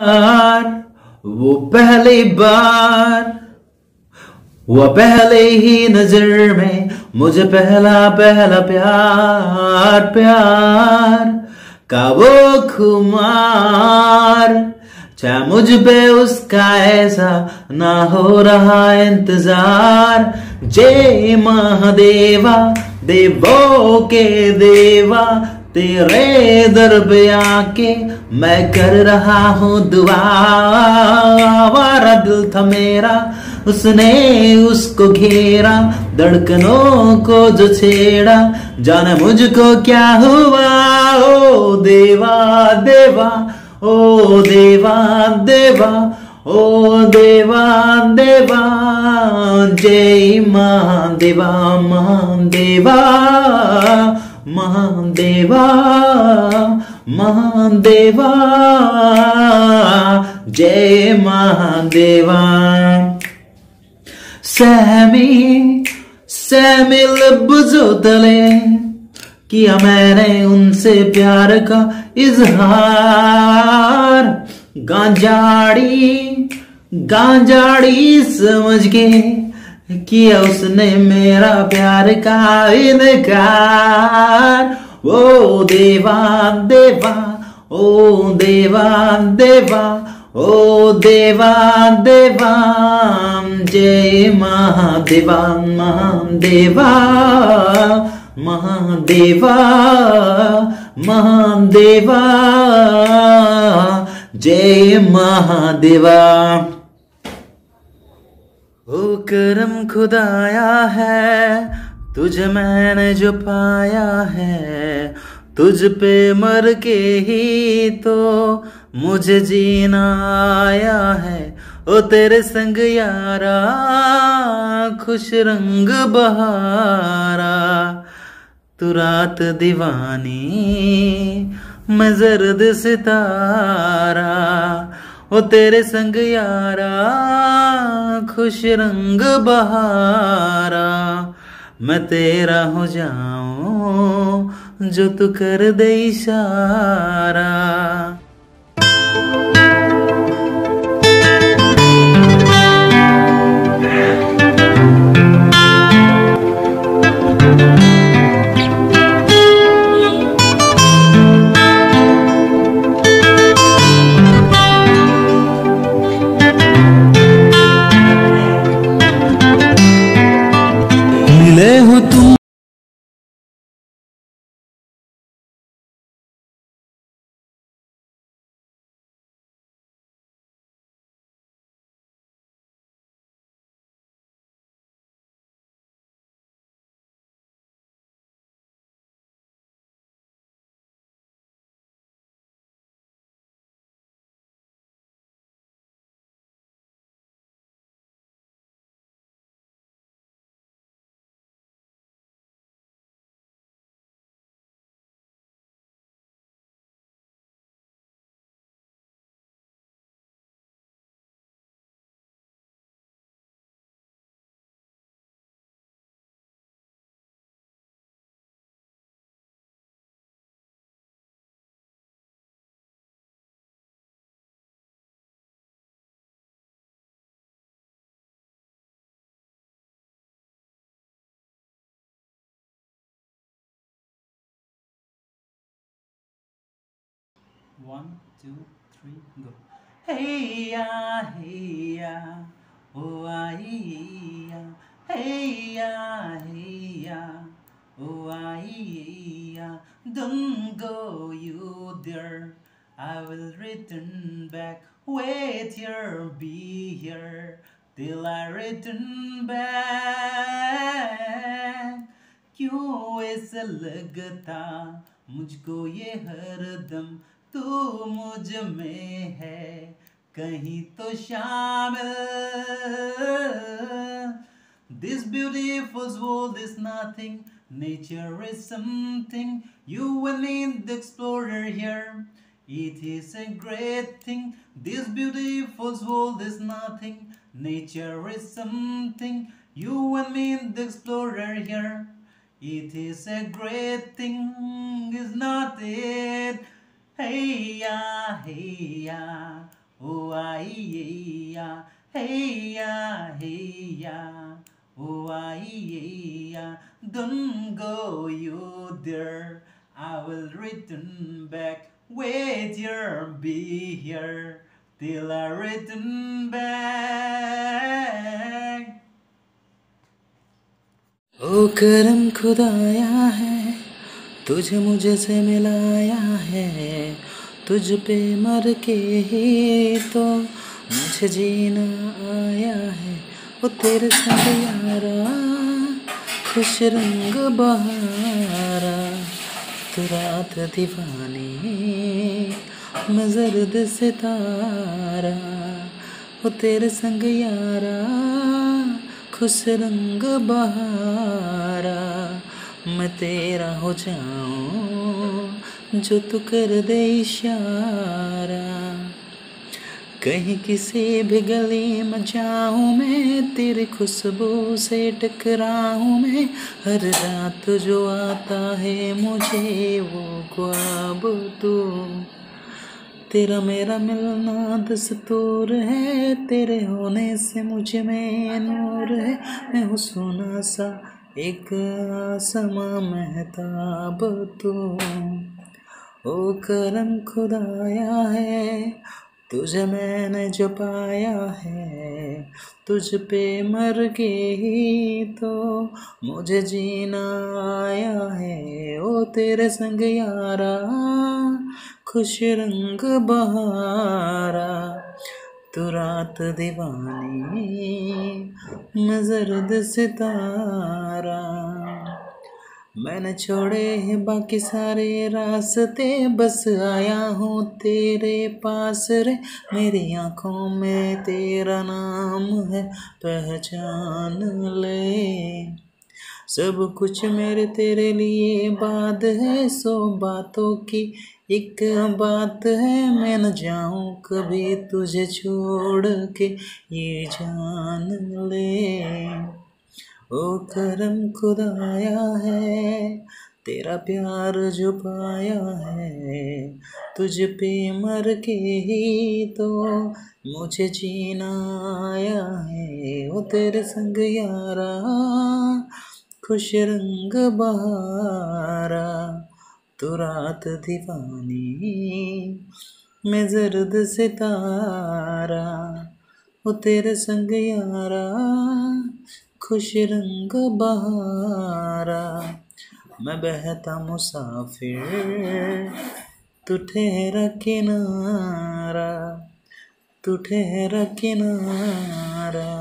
वो पहली बार, वो पहले ही नज़र में मुझे पहला पहला प्यार प्यार का वो खुमार। चाहे मुझ पे उसका ऐसा ना हो रहा इंतज़ार। जय महादेवा, देवो के देवा तेरे दर पे आके मैं कर रहा हूँ दुआ। दिल था मेरा, उसने उसको घेरा, धड़कनों को जो छेड़ा। जाने मुझको क्या हुआ? ओ देवा देवा, ओ देवा देवा, ओ देवा देवा, जय महादेवा महादेवा महादेवा महादेवा, जय महादेवा। सहमी सहमी लब्जो तले किया मैंने उनसे प्यार का इजहार। गांजाड़ी गांजाड़ी समझ के किया उसने मेरा प्यार का इनकार। ओ देवा देवा ओ देवा देवा ओ देवा देवा जय महादेवा महादेवा महादेवा महादेवा जय महादेवा ओ करम खुदाया है, तुझे मैंने जो पाया है, तुझ पे मर के ही तो मुझे जीना आया है। ओ तेरे संग यारा, खुश रंग बहारा, तू रात दीवानी, मैं जर्द सितारा। ओ तेरे संग यारा, खुश रंग बहारा। मैं तेरा हो जाऊँ, जो तू कर दे इशारा। One, two, three, go. Hey ya, hey ya, oh ah, yeah. Hey ya, hey ya, oh ah, yeah. Don't go you there. I will return back. Wait here, be here till I return back. क्यों ऐसा लगता मुझको ये हरदम तू मुझ में है कहीं तो शामिल This beautiful world is nothing Nature is something You and me the explorer here It is a great thing This beautiful world is nothing Nature is something You and me the explorer here It is a great thing Is not it Hey ya, hey ya, Oh, I, yeah, hey, yeah, hey, yeah. Oh, I, yeah, don't go you there. I will return back with your be here till I return back. ओ करम खुदाया है तुझे मुझे से मिलाया है, तुझ पे मर के ही तो मुझे जीना आया है। वो तेरे संग यारा, खुश रंग बहारा, तू रात दीवानी, मैं सितारा। वो तेरे संग यारा, खुश रंग बहारा मैं तेरा हो जाऊँ, जो तू कर दे इशारा। कहीं किसी भी गली में जाऊँ मैं, तेरी खुशबू से टकराऊं मैं। हर रात जो आता है मुझे, वो ख्वाब तू। तेरा मेरा मिलना दस्तूर है, तेरे होने से मुझमें नूर है। मैं हूँ सोना सा एक समा महताब तू। ओ करम खुदाया है, तुझे मैंने जो पाया है, तुझ पे मर के ही तो मुझे जीना आया है। ओ तेरे संग यारा, खुश रंग बहारा, तू रात दीवानी मैं जर्द सितारा। मैंने छोड़े हैं बाकी सारे रास्ते, बस आया हूँ तेरे पास रे। मेरी आँखों में तेरा नाम है, पहचान ले। सब कुछ मेरे तेरे लिए बात है, सो बातों की एक बात है, मैं न जाऊँ कभी तुझे छोड़ के, ये जान ले। ओ करम खुदाया है, तेरा प्यार जो पाया है, तुझ पे मर के ही तो मुझे जीना आया है। वो तेरे संग यारा, खुश रंग बहारा तू रात दीवानी, मैं जर्द सितारा वो तेरे संग यारा, खुश रंग बहारा। मैं बहता मुसाफिर तू ठहरा किनारा तू ठहरा किनारा।